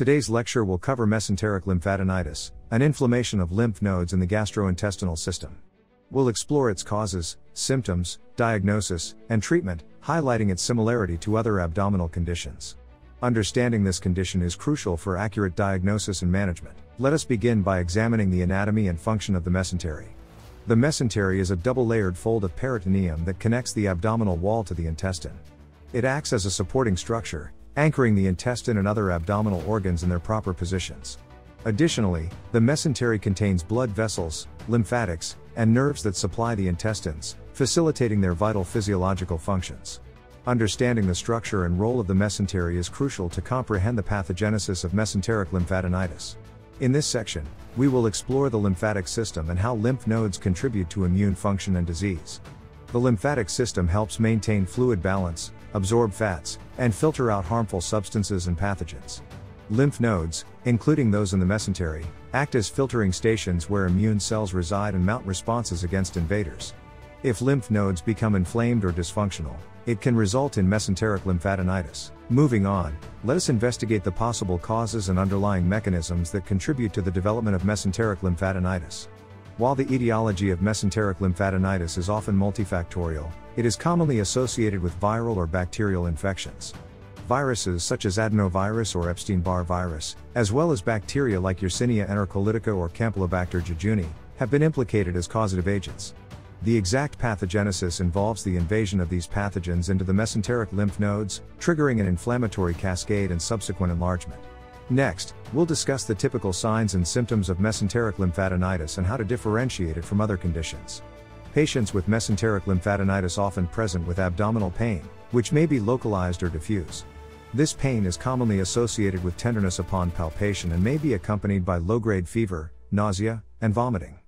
Today's lecture will cover mesenteric lymphadenitis, an inflammation of lymph nodes in the gastrointestinal system. We'll explore its causes, symptoms, diagnosis, and treatment, highlighting its similarity to other abdominal conditions. Understanding this condition is crucial for accurate diagnosis and management. Let us begin by examining the anatomy and function of the mesentery. The mesentery is a double layered fold of peritoneum that connects the abdominal wall to the intestine. It acts as a supporting structure, anchoring the intestine and other abdominal organs in their proper positions. Additionally, the mesentery contains blood vessels, lymphatics, and nerves that supply the intestines, facilitating their vital physiological functions. Understanding the structure and role of the mesentery is crucial to comprehend the pathogenesis of mesenteric lymphadenitis. In this section, we will explore the lymphatic system and how lymph nodes contribute to immune function and disease. The lymphatic system helps maintain fluid balance, absorb fats, and filter out harmful substances and pathogens. Lymph nodes, including those in the mesentery, act as filtering stations where immune cells reside and mount responses against invaders. If lymph nodes become inflamed or dysfunctional, it can result in mesenteric lymphadenitis. Moving on, let us investigate the possible causes and underlying mechanisms that contribute to the development of mesenteric lymphadenitis. While the etiology of mesenteric lymphadenitis is often multifactorial, it is commonly associated with viral or bacterial infections. Viruses such as adenovirus or Epstein-Barr virus, as well as bacteria like Yersinia enterocolitica or Campylobacter jejuni, have been implicated as causative agents. The exact pathogenesis involves the invasion of these pathogens into the mesenteric lymph nodes, triggering an inflammatory cascade and subsequent enlargement. Next, we'll discuss the typical signs and symptoms of mesenteric lymphadenitis and how to differentiate it from other conditions. Patients with mesenteric lymphadenitis often present with abdominal pain, which may be localized or diffuse. This pain is commonly associated with tenderness upon palpation and may be accompanied by low-grade fever, nausea, and vomiting.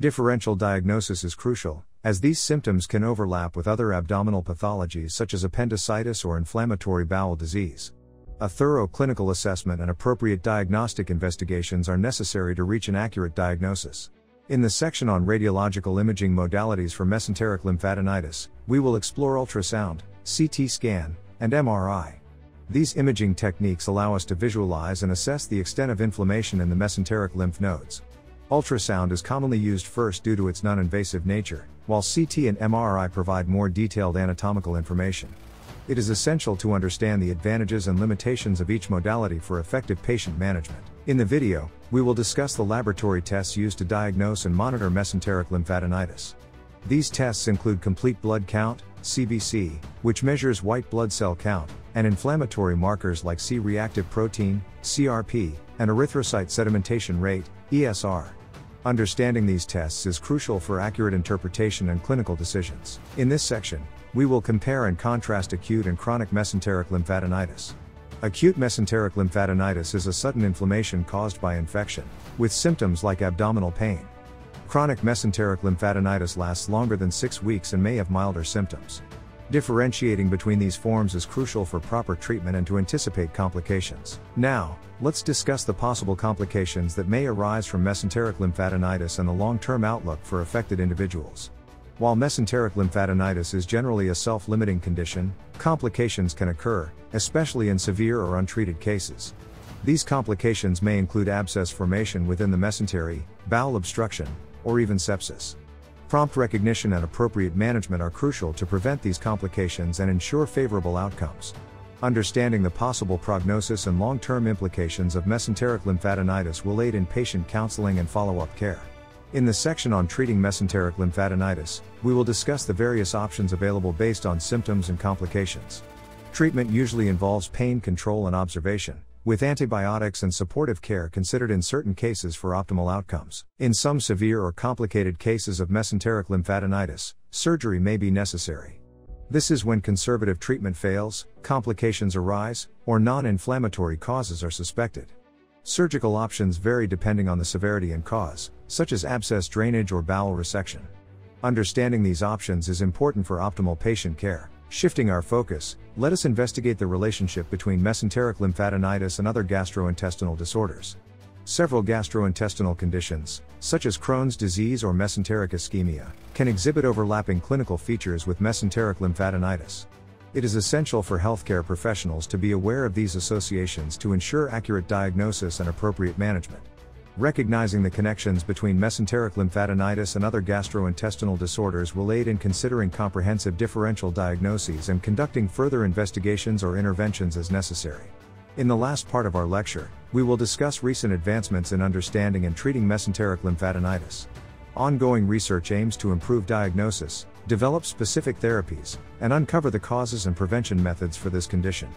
Differential diagnosis is crucial, as these symptoms can overlap with other abdominal pathologies such as appendicitis or inflammatory bowel disease. A thorough clinical assessment and appropriate diagnostic investigations are necessary to reach an accurate diagnosis. In the section on radiological imaging modalities for mesenteric lymphadenitis, we will explore ultrasound, CT scan, and MRI. These imaging techniques allow us to visualize and assess the extent of inflammation in the mesenteric lymph nodes. Ultrasound is commonly used first due to its non invasive nature, while CT and MRI provide more detailed anatomical information. It is essential to understand the advantages and limitations of each modality for effective patient management. In the video, we will discuss the laboratory tests used to diagnose and monitor mesenteric lymphadenitis. These tests include complete blood count, CBC, which measures white blood cell count, and inflammatory markers like C reactive protein, CRP, and erythrocyte sedimentation rate, ESR. Understanding these tests is crucial for accurate interpretation and clinical decisions. In this section, we will compare and contrast acute and chronic mesenteric lymphadenitis. Acute mesenteric lymphadenitis is a sudden inflammation caused by infection, with symptoms like abdominal pain. Chronic mesenteric lymphadenitis lasts longer than six weeks and may have milder symptoms. Differentiating between these forms is crucial for proper treatment and to anticipate complications. Now, let's discuss the possible complications that may arise from mesenteric lymphadenitis and the long term outlook for affected individuals. While mesenteric lymphadenitis is generally a self limiting condition, complications can occur, especially in severe or untreated cases. These complications may include abscess formation within the mesentery, bowel obstruction, or even sepsis. Prompt recognition and appropriate management are crucial to prevent these complications and ensure favorable outcomes. Understanding the possible prognosis and long term implications of mesenteric lymphadenitis will aid in patient counseling and follow up care. In the section on treating mesenteric lymphadenitis, we will discuss the various options available based on symptoms and complications. Treatment usually involves pain control and observation, with antibiotics and supportive care considered in certain cases for optimal outcomes. In some severe or complicated cases of mesenteric lymphadenitis, surgery may be necessary. This is when conservative treatment fails, complications arise, or non inflammatory causes are suspected. Surgical options vary depending on the severity and cause, such as abscess drainage or bowel resection. Understanding these options is important for optimal patient care. Shifting our focus, let us investigate the relationship between mesenteric lymphadenitis and other gastrointestinal disorders. Several gastrointestinal conditions, such as Crohn's disease or mesenteric ischemia, can exhibit overlapping clinical features with mesenteric lymphadenitis. It is essential for healthcare professionals to be aware of these associations to ensure accurate diagnosis and appropriate management. Recognizing the connections between mesenteric lymphadenitis and other gastrointestinal disorders will aid in considering comprehensive differential diagnoses and conducting further investigations or interventions as necessary. In the last part of our lecture, we will discuss recent advancements in understanding and treating mesenteric lymphadenitis. Ongoing research aims to improve diagnosis, develop specific therapies, and uncover the causes and prevention methods for this condition.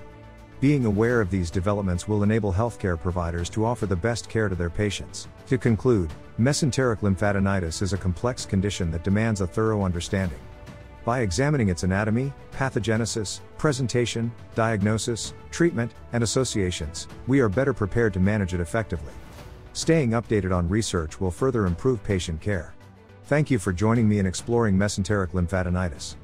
Being aware of these developments will enable healthcare providers to offer the best care to their patients. To conclude, mesenteric lymphadenitis is a complex condition that demands a thorough understanding. By examining its anatomy, pathogenesis, presentation, diagnosis, treatment, and associations, we are better prepared to manage it effectively. Staying updated on research will further improve patient care. Thank you for joining me in exploring mesenteric lymphadenitis.